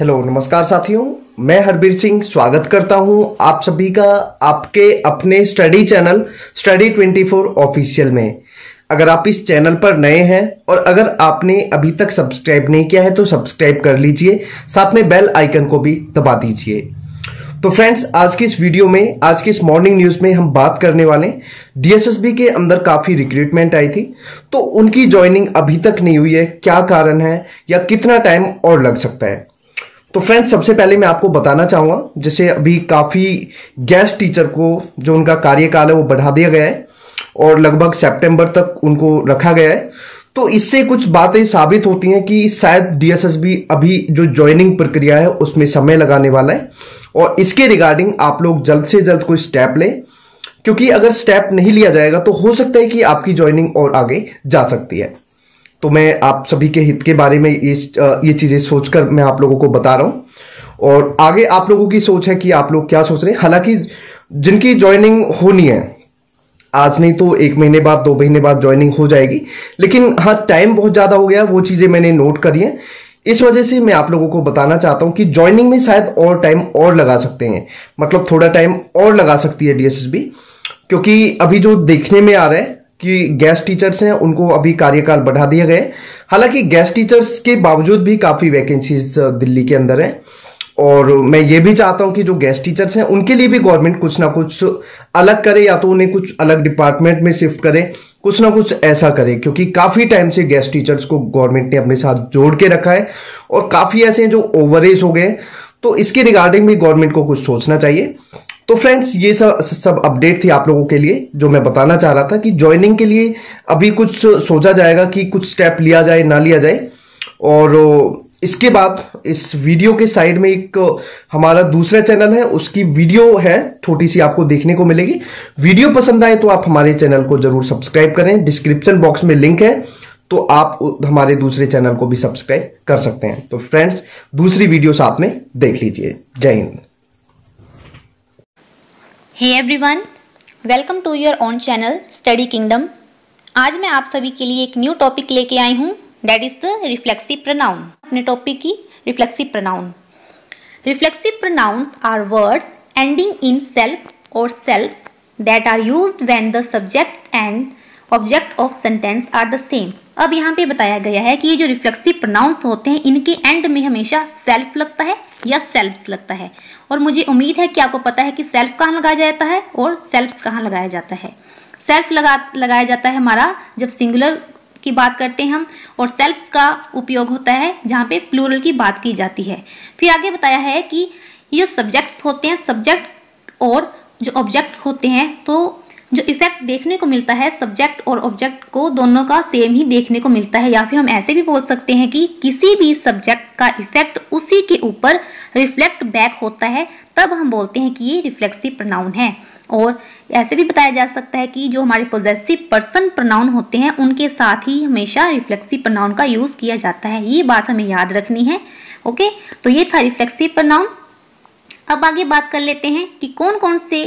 Hello, नमस्कार साथियों। मैं हरबीर सिंह स्वागत करता हूँ आप सभी का आपके अपने स्टडी चैनल, स्टडी 24 ऑफिशियल में। अगर आप इस चैनल पर नए हैं और अगर आपने अभी तक सब्सक्राइब नहीं किया है तो सब्सक्राइब कर लीजिए, साथ में बेल आइकन को भी दबा दीजिए। तो फ्रेंड्स, आज की इस वीडियो में, आज की इस मॉर्निंग न्यूज़ में हम बात करने वाले डीएसएसबी के अंदर काफ़ी रिक्रूटमेंट आई थी तो उनकी ज्वाइनिंग अभी तक नहीं हुई है। क्या कारण है या कितना टाइम और लग सकता है? तो फ्रेंड्स सबसे पहले मैं आपको बताना चाहूँगा, जैसे अभी काफ़ी गेस्ट टीचर को जो उनका कार्यकाल है, वो बढ़ा दिया गया है और लगभग सितंबर तक उनको रखा गया है। तो इससे कुछ बातें साबित होती हैं कि शायद डीएसएसबी अभी जो ज्वाइनिंग प्रक्रिया है, उसमें समय लगाने वाला है और इसके रिगार्डिंग आप लोग जल्द से जल्द कोई स्टेप लें, क्योंकि अगर स्टेप नहीं लिया जाएगा तो हो सकता है कि आपकी ज्वाइनिंग और आगे जा सकती है। तो मैं आप सभी के हित के बारे में ये ये चीज़ें सोचकर मैं आप लोगों को बता रहा हूँ। और आगे आप लोगों की सोच है कि आप लोग क्या सोच रहे हैं। हालाँकि जिनकी ज्वाइनिंग होनी है, आज नहीं तो एक महीने बाद, दो महीने बाद ज्वाइनिंग हो जाएगी। लेकिन हाँ टाइम बहुत ज़्यादा हो गया, वो चीज़ें मैंने नोट करी है। इस वजह से मैं आप लोगों को बताना चाहता हूँ कि ज्वाइनिंग में शायद और टाइम और लगा सकते हैं। मतलब थोड़ा टाइम और लगा सकती है डीएसएसबी क्योंकि अभी जो देखने में आ रहा है कि गेस्ट टीचर्स हैं, उनको अभी कार्यकाल बढ़ा दिया गया हालाँकि गेस्ट टीचर्स के बावजूद भी काफ़ी वैकेंसीज दिल्ली के अंदर है। और मैं ये भी चाहता हूँ कि जो गेस्ट टीचर्स हैं, उनके लिए भी गवर्नमेंट कुछ ना कुछ अलग करे, या तो उन्हें कुछ अलग डिपार्टमेंट में शिफ्ट करे, कुछ ना कुछ ऐसा करे, क्योंकि काफ़ी टाइम से गेस्ट टीचर्स को गवर्नमेंट ने अपने साथ जोड़ के रखा है, और काफ़ी ऐसे हैं जो ओवरेज हो गए तो इसके रिगार्डिंग भी गवर्नमेंट को कुछ सोचना चाहिए। तो फ्रेंड्स ये सब सब अपडेट थी आप लोगों के लिए, जो मैं बताना चाह रहा था कि ज्वाइनिंग के लिए अभी कुछ सोचा जाएगा कि कुछ स्टेप लिया जाए, ना लिया जाए। और इसके बाद, इस वीडियो के साइड में एक हमारा दूसरा चैनल है, उसकी वीडियो है, छोटी सी आपको देखने को मिलेगी। वीडियो पसंद आए तो आप हमारे चैनल को ज़रूर सब्सक्राइब करें। डिस्क्रिप्शन बॉक्स में लिंक है तो आप हमारे दूसरे चैनल को भी सब्सक्राइब कर सकते हैं। तो फ्रेंड्स दूसरी वीडियो साथ में देख लीजिए। जय Hind. Hey everyone welcome to your own channel study kingdom आज मैं आप सभी के लिए एक न्यू टॉपिक लेके आई हूँ that is the reflexive pronoun अपने टॉपिक की reflexive pronoun reflexive pronouns are words ending in self और self that are use when the subject and object of sentence are the same अब यहाँ पे बताया गया है कि ये जो रिफ्लेक्सिव प्रोनाउंस होते हैं, इनके एंड में हमेशा सेल्फ लगता है या सेल्फ्स लगता है। और मुझे उम्मीद है कि आपको पता है कि सेल्फ कहाँ लगाया जाता है और सेल्फ्स कहाँ लगाया जाता है। सेल्फ लगा, लगाया जाता है हमारा जब सिंगुलर की बात करते हैं हम, और सेल्फ्स का उपयोग होता है जहाँ पे प्लूरल की बात की जाती है। फिर आगे बताया है कि ये सब्जेक्ट्स होते हैं सब्जेक्ट और जो ऑब्जेक्ट होते हैं तो जो इफ़ेक्ट देखने को मिलता है सब्जेक्ट और ऑब्जेक्ट को दोनों का सेम ही देखने को मिलता है। या फिर हम ऐसे भी बोल सकते हैं कि किसी भी सब्जेक्ट का इफ़ेक्ट उसी के ऊपर रिफ्लेक्ट बैक होता है, तब हम बोलते हैं कि ये रिफ्लेक्सिव प्रनाउन है। और ऐसे भी बताया जा सकता है कि जो हमारे पोजेसिव पर्सन प्रनाउन होते हैं, उनके साथ ही हमेशा रिफ्लेक्सिव प्रनाउन का यूज़ किया जाता है। ये बात हमें याद रखनी है ओके तो ये था रिफ्लेक्सिव प्रनाउन अब आगे बात कर लेते हैं कि कौन कौन से